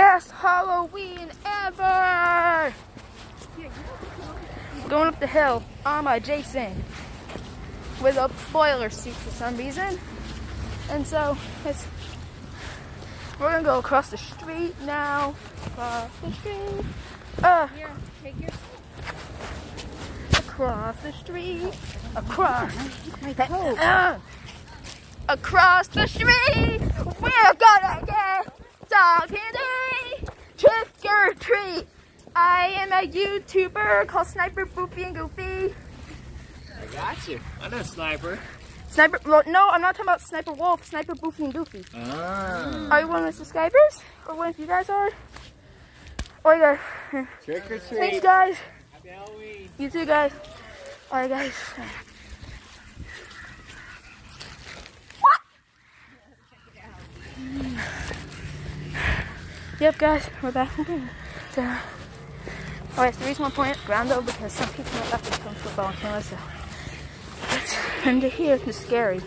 best Halloween ever! Going up the hill on my Jason with a boiler suit for some reason. And so it's we're gonna go across the street now. Across the street. Uh, Here, across the street. Across. my. Uh, across the street. We're gonna get dog. Treat. I am a YouTuber called Sniper Boofy and Goofy. I got you. I know Sniper. Sniper, well, no, I'm not talking about Sniper Wolf, Sniper Boofy and Goofy. Ah. Are you one of the subscribers? Or one of you guys are? Oh, you guys. Trick or treat. Thanks, guys. Happy Halloween. You too, guys. Alright, guys. Yep, guys, we're back again. So, alright, so the reason why I'm pointing at ground though, because some people might have to come football on camera, so. It's under here, it's scary.